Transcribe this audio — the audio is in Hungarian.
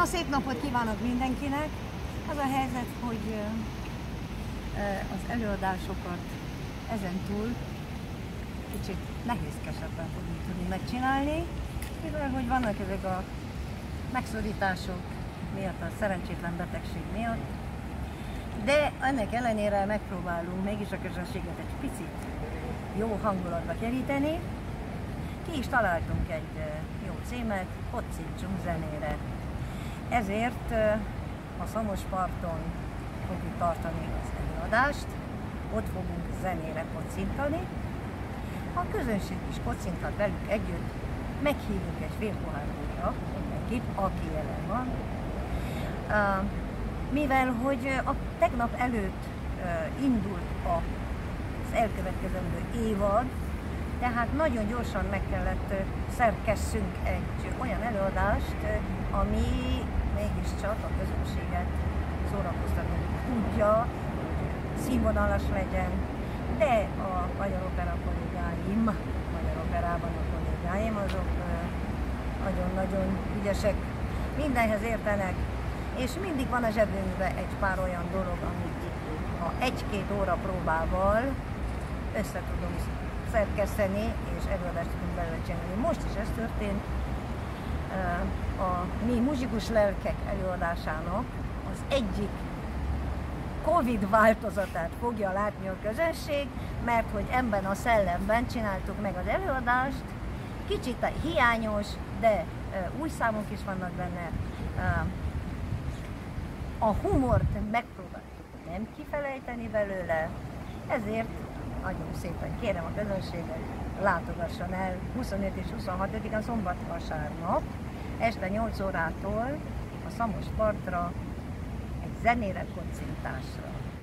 Na, szép napot kívánok mindenkinek! Az a helyzet, hogy az előadásokat ezen túl kicsit nehézkesebben fogunk tudni megcsinálni, mivel hogy vannak ezek a megszorítások miatt, a szerencsétlen betegség miatt, de ennek ellenére megpróbálunk mégis a közönséget egy picit jó hangulatba keríteni. Ki is találtunk egy jó címet, Kocincsunk zenére. Ezért a Szamos parton fogjuk tartani az előadást, ott fogunk zenére kocintani. A közönség is kocintat velük együtt, meghívunk egy fél pohár mindenkit, aki jelen van. Mivel hogy a tegnap előtt indult az elkövetkezendő évad, tehát nagyon gyorsan meg kellett szerkesszünk egy olyan előadást, ami mégiscsak a közönséget szórakoztatni tudja, színvonalas legyen, de a Magyar Opera kollégáim, Magyar Operában a kollégáim, azok nagyon-nagyon ügyesek, mindenhez értenek, és mindig van a zsebünkben egy pár olyan dolog, amit ha egy-két óra próbával össze tudom szerkeszteni, és előadást tudunk belőle csinálni. Most is ez történt. A mi muzsikus lelkek előadásának az egyik Covid változatát fogja látni a közönség, mert hogy ebben a szellemben csináltuk meg az előadást, kicsit hiányos, de új számok is vannak benne. A humort megpróbáltuk nem kifelejteni belőle, ezért nagyon szépen kérem a közönséget, látogasson el 25 és 26-án szombat vasárnap, este 8 órától a Szamos partra egy zenére kocintásra.